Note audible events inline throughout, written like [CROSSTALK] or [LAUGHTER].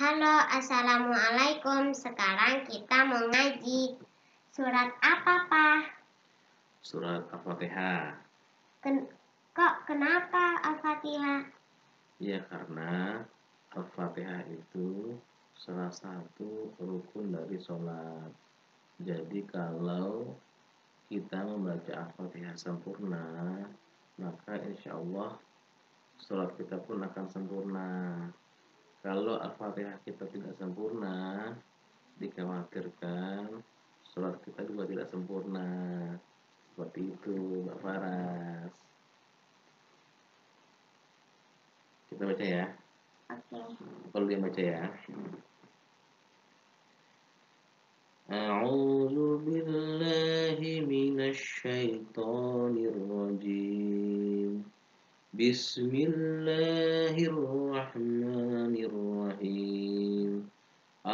Halo, Assalamualaikum. Sekarang kita mau ngaji. Surat apa, Pak? Surat Al-Fatihah. Ken kok kenapa Al-Fatihah? Ya karena Al-Fatihah itu salah satu rukun dari sholat. Jadi kalau kita membaca Al-Fatihah sempurna, maka insya Allah sholat kita pun akan sempurna Kalau Al-Fatihah kita tidak sempurna, dikhawatirkan sholat kita juga tidak sempurna. Seperti itu, Mbak Faras. Kita baca ya. Oke. Kalau dia baca ya. أعوذ بالله من الشيطان الرجيم بسم الله الرحمن الرحيم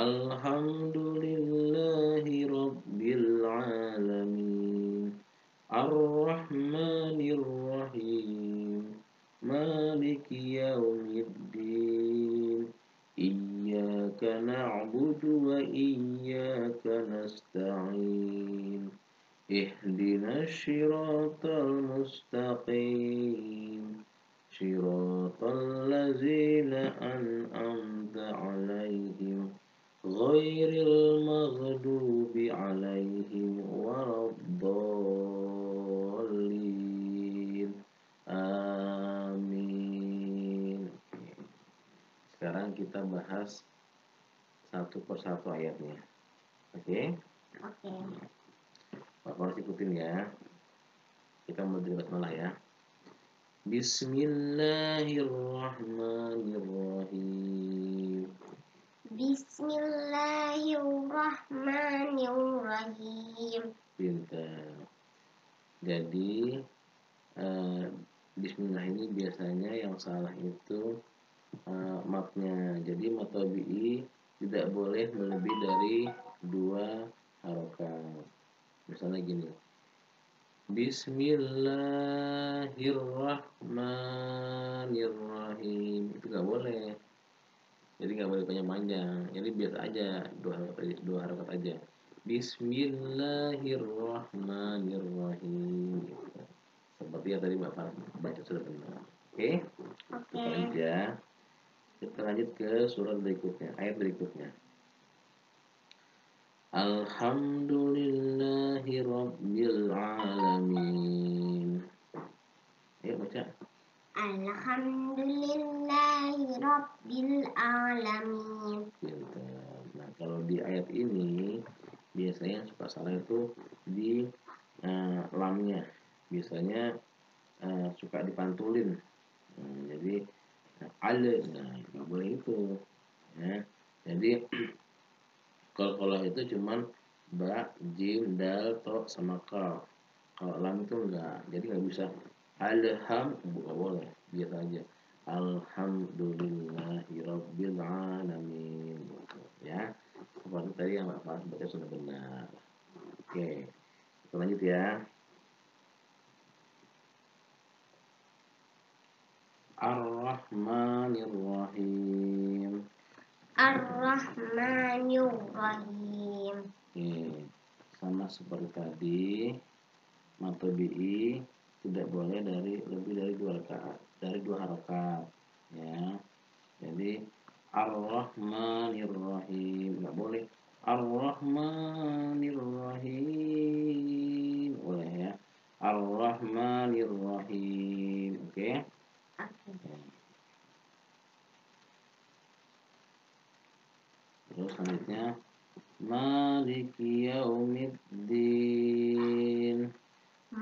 الحمد لله رب العالمين. الرحمن الرحيم. مالك يوم الدين. إياك نعبد وإياك نستعين. اهدنا الصراط المستقيم. صراط الذين أنعمت عليهم. غير المغضوب عليهم ولا الضالين آمين sekarang kita bahas satu persatu ayatnya oke Oke. Bapak harus ikutin ya kita mau dari basmalah ya Bismillahirrahmanirrahim Bismillahirrahmanirrahim. Pintar. Jadi eh, Bismillah ini biasanya yang salah itu eh, matnya. Jadi matobi'i tidak boleh melebihi dari dua harokat. Misalnya gini. Bismillahirrahmanirrahim itu nggak boleh. Jadi nggak boleh panjang-panjang. Jadi biasa aja dua harokat aja, dua harokat aja. Bismillahirrahmanirrahim. Seperti yang tadi Bapak baca sudah benar. Oke, Oke. kita lanjut ya. Kita lanjut ke surat berikutnya, ayat berikutnya. Alhamdulillahi Rabbil Alamin. Ayo baca. Alhamdulillahi Rabbil. Nah, kalau di ayat ini biasanya suka salah itu di eh, lamnya. Biasanya eh, suka dipantulin. Nah, jadi ale, nah nggak boleh itu. Ya. Jadi [CLEARS THROAT] kalau kalau itu cuman ba, jim, dal, to, sama kal. Kalau lam itu enggak, jadi nggak bisa. Alham, nggak boleh, biasa aja. Alhamdulillahirabbil alamin. Ya, seperti tadi yang Bapak baca sudah benar. Oke, kita lanjut ya. Ar-Rahmanir-Rahim. Ar-Rahmanir-Rahim. Oke, sama seperti tadi, matobi'i tidak boleh dari lebih dari dua rakaat, dari dua harokat, ya. Jadi Ar-Rahmanir-Rahim. Nggak boleh. Ar-Rahmanir-Rahim. Boleh ya. Ar-Rahmanir-Rahim. Oke? Oke. terus selanjutnya Maliki Yaumiddin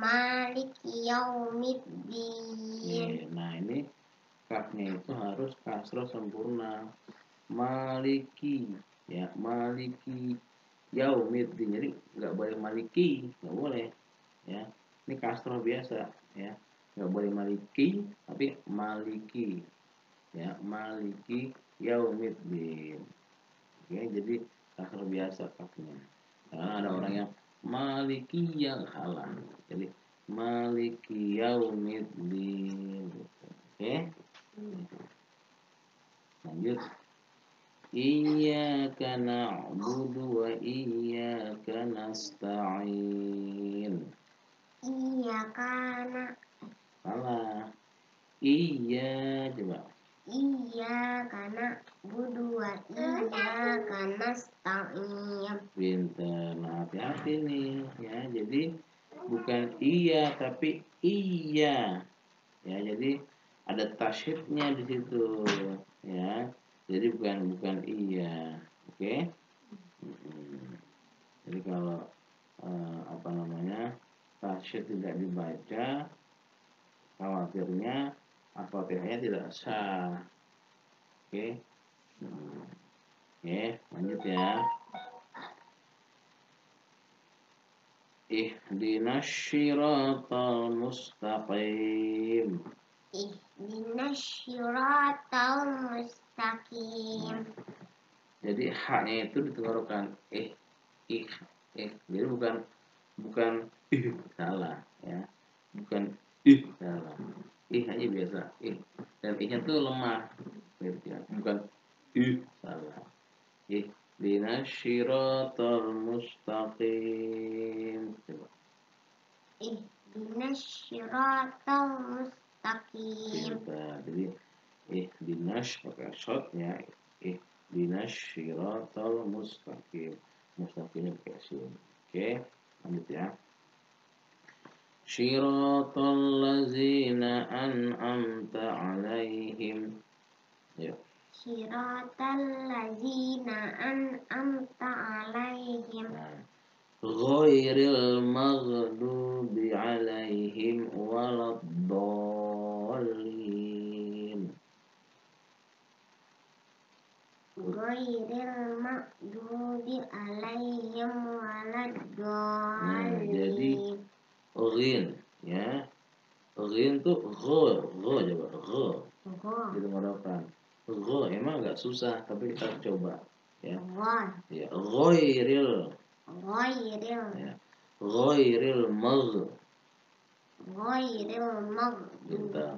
Maliki Yaumiddin. Oke, nah ini kafnya itu harus kasroh sempurna. Maliki ya maliki yaumiddin jadi nggak boleh maliki nggak boleh ya. Ini kasroh biasa ya. Nggak boleh maliki tapi maliki ya maliki yaumiddin oke jadi kasroh biasa kafnya karena ada orang yang maliki yang halal jadi maliki yaumiddin oke lanjut Iyyaka na'budu wa iyyaka nasta'in. Iya kana. Salah. Iya coba. Iya kana budu wa iya kana sta'in. Pinter. Nah, hati-hati nih ya. Jadi bukan iya tapi iya. Ya, jadi ada tasyidnya di situ ya. Jadi bukan bukan iya. Oke? Hmm. Jadi kalau eh, apa namanya? tasyid tidak dibaca khawatirnya al-fatihahnya tidak sah oke oke lanjut ya. Ihdinas syiratal mustaqim. Ihdinas syiratal mustaqim. jadi haknya itu ditenggorokan eh ih eh jadi bukan bukan ih salah ya. Bukan ih salah. Ih hanya biasa ih. Dan ihnya tuh lemah ya. Bukan dinasyiratal mustaqim. Coba. Ihdinas syiratal mustaqim. Pintar. jadi ih dinas pakai shot ya ih dinasyiratal mustaqim. Mustaqimnya pakai sin oke lanjut ya. Syiratal lazina an'amta alaihim An'amta alaihim. Ghairil maghdubi alaihim waladdallin Ghairil maghdubi alaihim Nah, jadi- waladdallin. Ghin ya. Ghin tuh gho gho coba gho gitu ngorokan gho emang agak susah tapi kita coba ya. Ya ghairil ghairil, ya ghairil magh. Ghairil maghdubi, Bentar.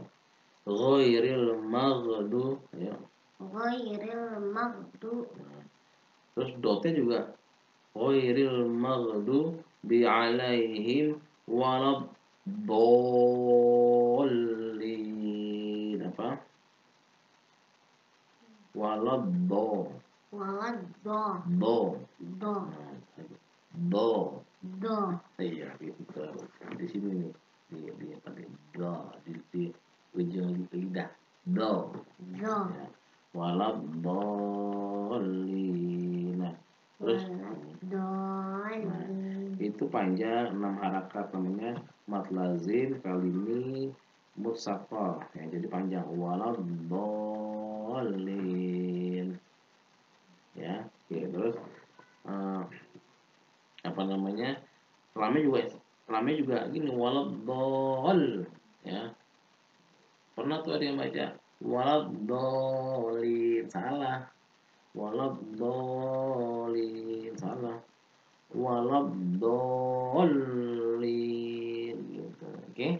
Ghairil maghdu ya. ghairil maghdubi. Terus dotnya juga ghairil maghdu bi alaihim walad dolin apa? Walad do Waladdo, do. Do, Nah, do. Do, iya gitu di sini nih. Dia dia pakai do. Di, di ujung lidah. Do. Do, ya. walad dolina terus? Waladdallin. itu panjang enam harakat namanya. Mat lazim kalimi mutsaqal ya jadi panjang. Walad dolin ya oke terus eh, apa namanya? Lamnya juga lamnya juga gini walad dol ya. Pernah tuh ada yang baca walad dolin salah. Walad dolin salah. Walad dolin gitu oke?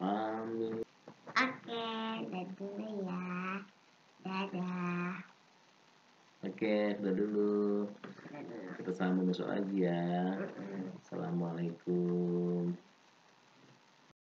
amin Oke, dadah dulu ya. Dadah. oke udah dulu kita sambung besok lagi ya. Assalamualaikum